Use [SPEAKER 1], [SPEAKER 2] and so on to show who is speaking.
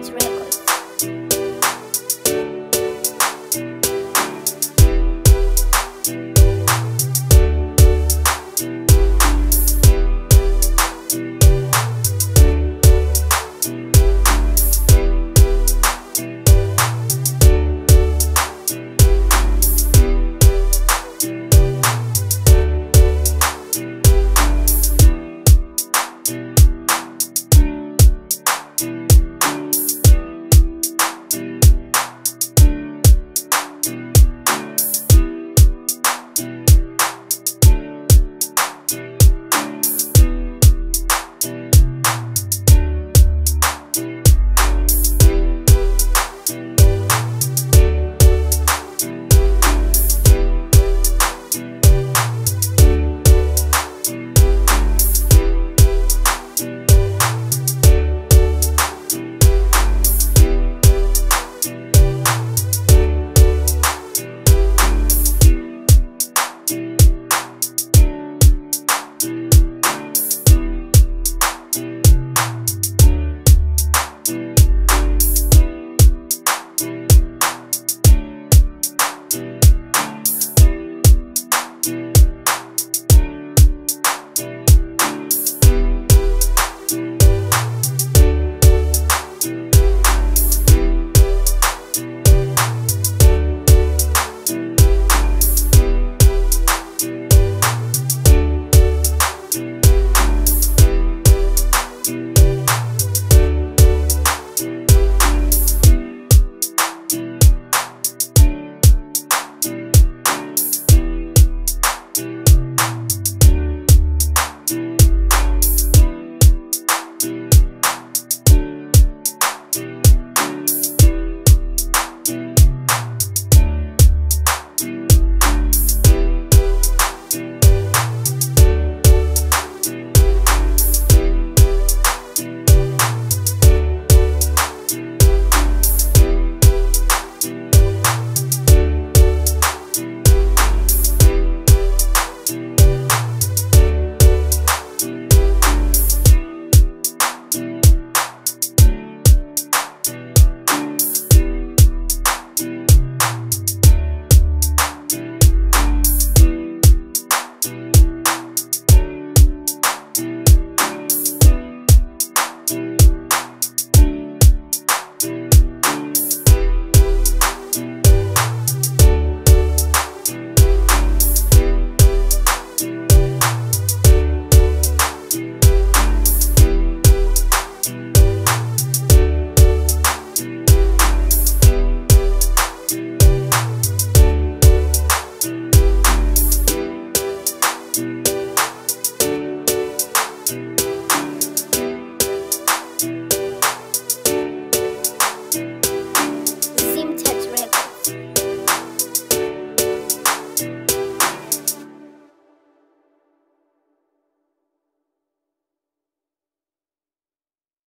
[SPEAKER 1] it's really cool.